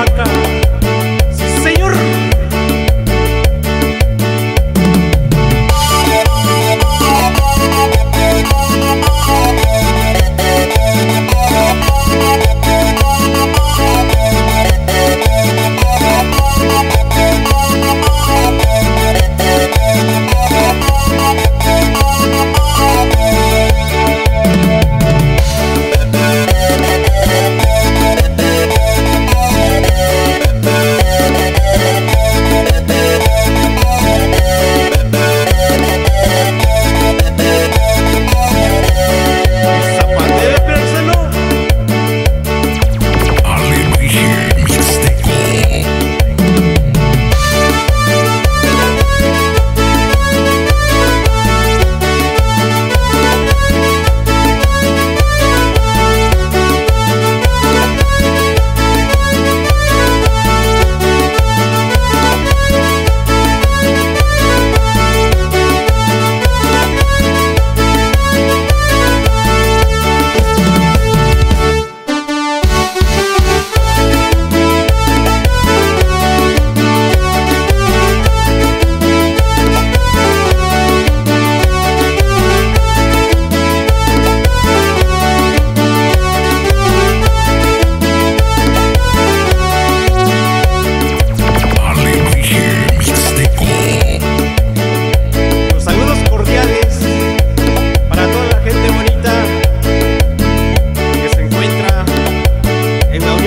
Oaxaca.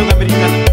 Brasil na.